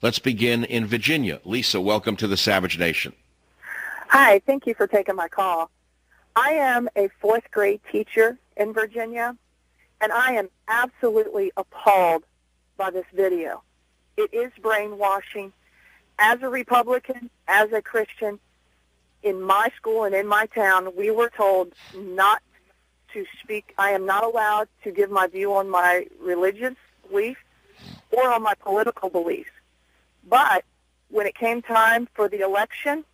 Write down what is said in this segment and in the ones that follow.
Let's begin in Virginia. Lisa, welcome to the Savage Nation. Hi, thank you for taking my call. I am a fourth grade teacher in Virginia, and I am absolutely appalled by this video. It is brainwashing. As a Republican, as a Christian, in my school and in my town, we were told not to speak. I am not allowed to give my view on my religious belief or on my political beliefs. But when it came time for the election,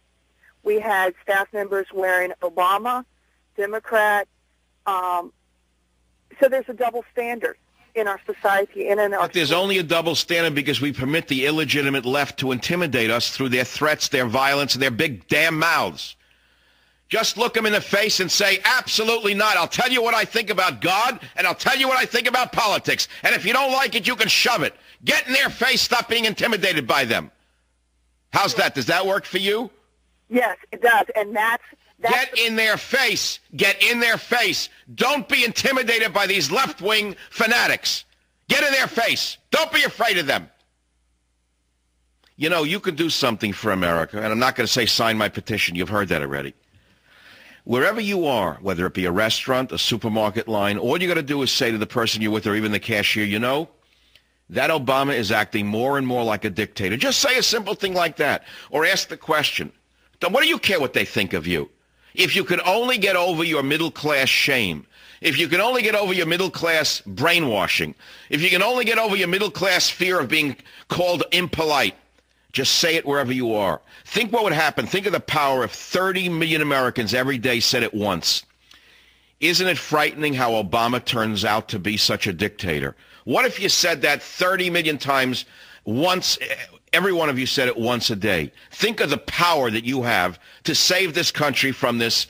we had staff members wearing Obama, Democrat. Um, so there's a double standard in our society and in our. But there's only a double standard because we permit the illegitimate left to intimidate us through their threats, their violence, and their big damn mouths. Just look them in the face and say, absolutely not. I'll tell you what I think about God, and I'll tell you what I think about politics. And if you don't like it, you can shove it. Get in their face. Stop being intimidated by them. How's that? Does that work for you? Yes, it does. And that's... that's Get in their face. Get in their face. Don't be intimidated by these left-wing fanatics. Get in their face. Don't be afraid of them. You know, you could do something for America, and I'm not going to say sign my petition. You've heard that already. Wherever you are, whether it be a restaurant, a supermarket line, all you got to do is say to the person you're with or even the cashier, you know, that Obama is acting more and more like a dictator. Just say a simple thing like that. Or ask the question, what do you care what they think of you? If you could only get over your middle class shame, if you can only get over your middle class brainwashing, if you can only get over your middle class fear of being called impolite, just say it wherever you are. Think what would happen. Think of the power if 30 million Americans every day said it once. Isn't it frightening how Obama turns out to be such a dictator? What if you said that 30 million times once, every one of you said it once a day? Think of the power that you have to save this country from this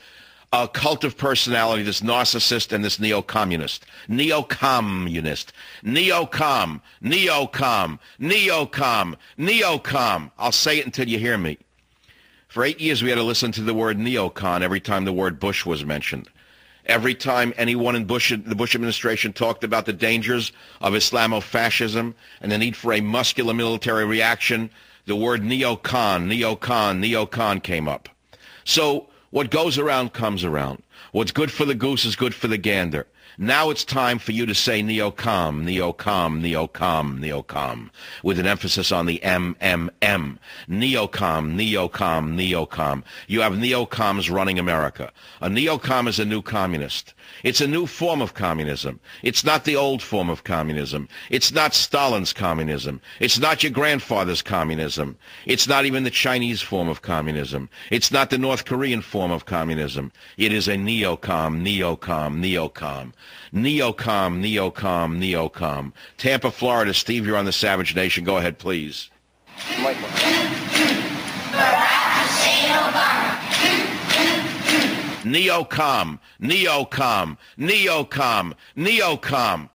uh, cult of personality, this narcissist and this neo-communist. Neo-communist. Neo-com. Neo-com. Neo-com. Neo-com. I'll say it until you hear me. For eight years, we had to listen to the word neocon every time the word Bush was mentioned. Every time anyone in Bush, the Bush administration talked about the dangers of Islamofascism and the need for a muscular military reaction, the word neocon, neocon, neocon came up. So what goes around comes around. What's good for the goose is good for the gander. Now it's time for you to say neocom, neocom, neocom, neocom, with an emphasis on the MMM. Neocom, neocom, neocom. You have neocoms running America. A neocom is a new communist. It's a new form of communism. It's not the old form of communism. It's not Stalin's communism. It's not your grandfather's communism. It's not even the Chinese form of communism. It's not the North Korean form of communism. It is a neocom, neocom, neocom. Neocom, neocom, neocom. Tampa, Florida. Steve, you're on the Savage Nation. Go ahead, please. Michael. Neocom, neocom, neocom, neocom.